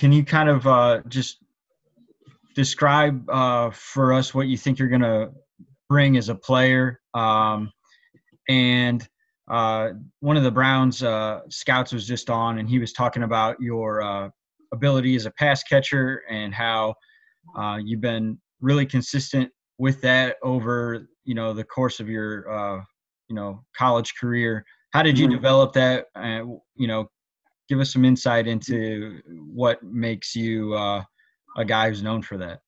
can you kind of uh, just describe uh, for us what you think you're going to bring as a player? Um, and uh, one of the Browns uh, scouts was just on, and he was talking about your uh, ability as a pass catcher and how uh, you've been really consistent with that over you know the course of your uh, you know college career. How did you mm-hmm. develop that? Uh, you know, give us some insight into what makes you uh, a guy who's known for that.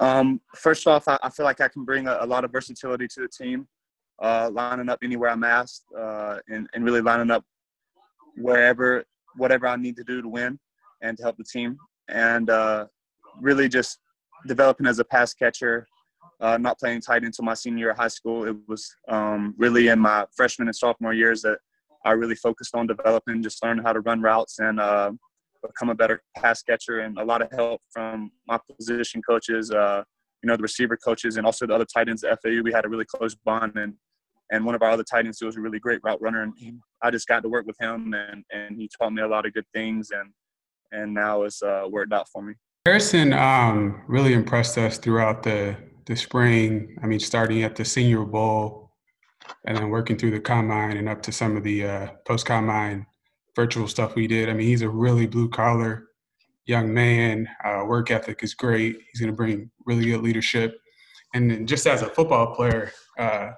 Um, first off, I, I, feel like I can bring a, a, lot of versatility to the team, uh, lining up anywhere I'm asked, uh, and, and really lining up wherever, whatever I need to do to win and to help the team. And uh, really just developing as a pass catcher, uh, not playing tight until my senior year of high school. It was um, really in my freshman and sophomore years that I really focused on developing, just learning how to run routes and uh, become a better pass catcher. And a lot of help from my position coaches, uh, you know, the receiver coaches, and also the other tight ends at FAU. We had a really close bond, and and one of our other tight ends was a really great route runner, and I just got to work with him, and and he taught me a lot of good things, and and now it's uh, worked out for me. Harrison um, really impressed us throughout the the spring. I mean, starting at the Senior Bowl and then working through the combine and up to some of the uh, post combine virtual stuff we did. I mean, he's a really blue collar young man. Uh, work ethic is great. He's going to bring really good leadership. And just as a football player, uh,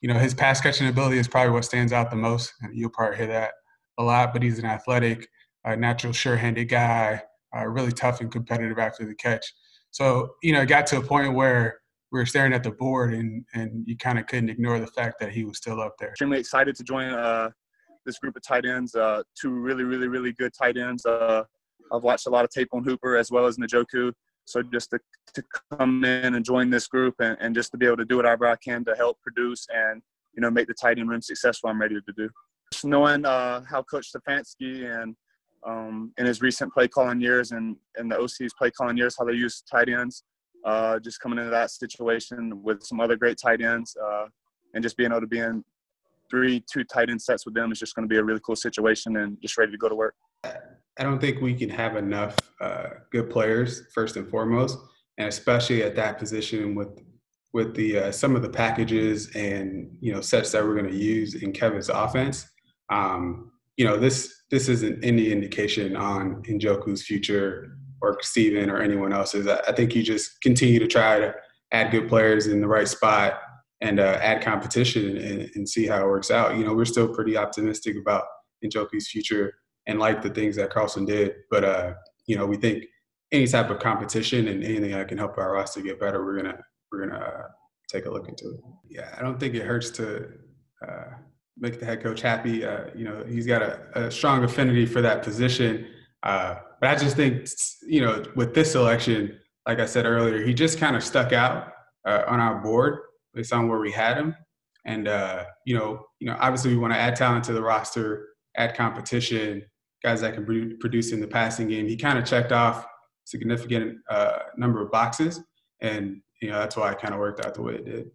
you know, his pass catching ability is probably what stands out the most. You'll probably hear that a lot, but he's an athletic, uh, natural, sure handed guy really tough and competitive after the catch. So, you know, it got to a point where we were staring at the board and, and you kind of couldn't ignore the fact that he was still up there. Extremely excited to join uh, this group of tight ends, uh, two really, really, really good tight ends. Uh, I've watched a lot of tape on Hooper as well as Njoku. So just to, to come in and join this group and, and just to be able to do whatever I can to help produce and, you know, make the tight end room successful, I'm ready to do. Just knowing uh, how Coach Stefanski and um, in his recent play calling years and, and the OC's play calling years, how they use tight ends. Uh, just coming into that situation with some other great tight ends uh, and just being able to be in three, two tight end sets with them is just going to be a really cool situation and just ready to go to work. I don't think we can have enough uh, good players first and foremost, and especially at that position with with the uh, some of the packages and you know sets that we're going to use in Kevin's offense. Um, you know, this this isn't any indication on Njoku's future or Stephen or anyone else is I think you just continue to try to add good players in the right spot and uh, add competition and, and, see how it works out. You know, we're still pretty optimistic about Njoku's future and like the things that Carlson did. But uh, you know, we think any type of competition and anything that can help our roster get better, we're gonna we're gonna uh, take a look into it. Yeah, I don't think it hurts to uh, make the head coach happy. Uh, you know, he's got a, a, strong affinity for that position. Uh, but I just think, you know, with this selection, like I said earlier, he just kind of stuck out uh, on our board based on where we had him. And uh, you know, you know, obviously we want to add talent to the roster, add competition, guys that can produce in the passing game. He kind of checked off significant uh, number of boxes, and you know that's why it kind of worked out the way it did.